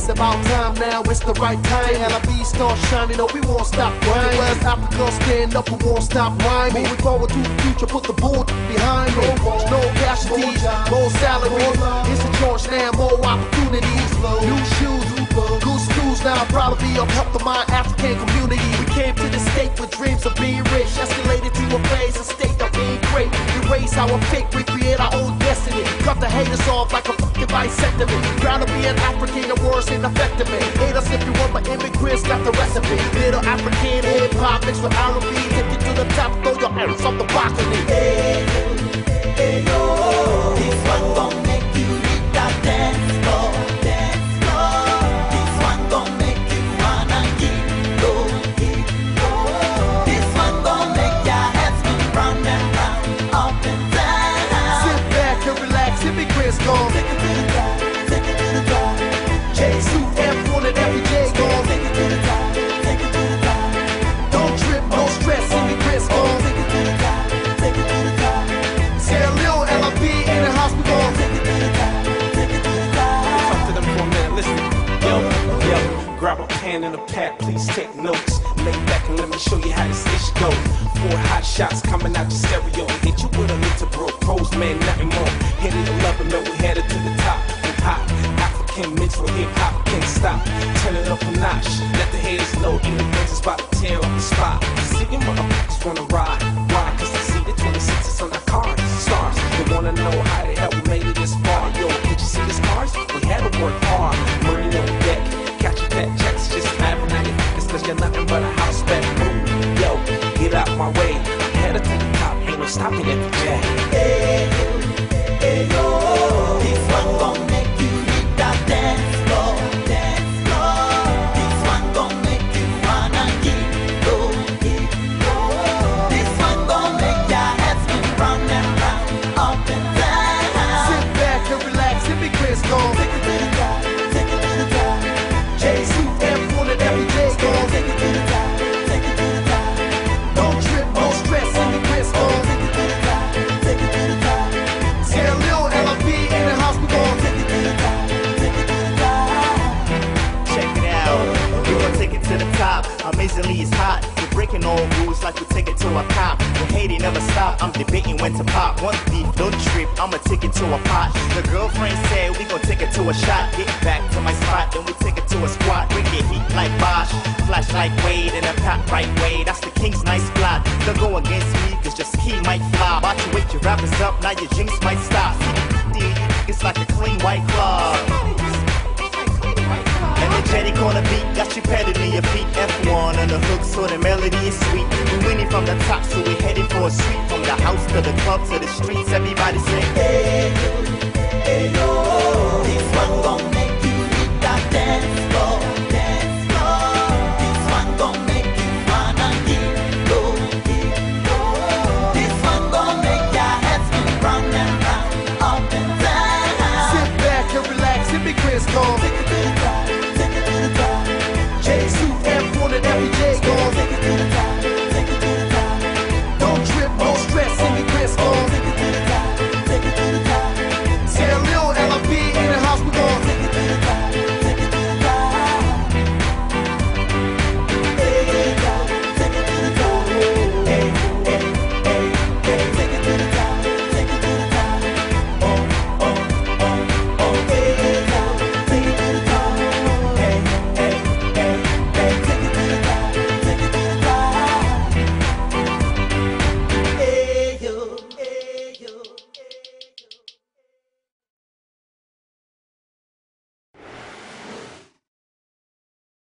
It's about time now, it's the right time. LIB start shining, no, we won't stop grinding. West Africa stand up, we won't stop rhyming. Moving forward to the future, put the bull behind me. No casualties, more salary. It's a choice now, more opportunities. New shoes, good schools now. Be of help to my African community. We came to the state with dreams of being rich. Escalated to a phase, a state of being great. Erase our fake, recreate our own destiny. Cut the haters off like a fucking vasectomy. Proud to be an African, the words ain't affecting me. Hate us if you want, but immigrants got the recipe. Little African hip hop mixed with R&B. Take it to the top, throw your hands off the balcony. Grab a pen and a pad, please take notes. Lay back and let me show you how this ish go. Four hot shots coming out your stereo. Hit you with a little bro, pros, man, nothing more. Hit it 11, man, we headed to the top. Hip hop, African with hip hop, can't stop. Turn it up a notch. Let the haters know is about to tear up the top, ain't the top. Amazingly, it's hot. We're breaking all rules like we take it to a cop. The hating never stop. I'm debating when to pop. One beef, don't trip. I'ma take it to a pot. The girlfriend said we gon' take it to a shot. Get back to my spot, then we take it to a squat. Bring it heat like Bosh. Flash like Wade in a pack right way. That's the king's nice plot. Don't go against me, cause your ski might fly. To wake your rappers up, now your jinx might stop. It's like a clean white cloth. Energetic on the beat, got you pedaling your feet. F1 on the hook, so the melody is sweet. We winning from the top, so we headed for a sweep. From the house to the club to the streets, everybody say, Hey,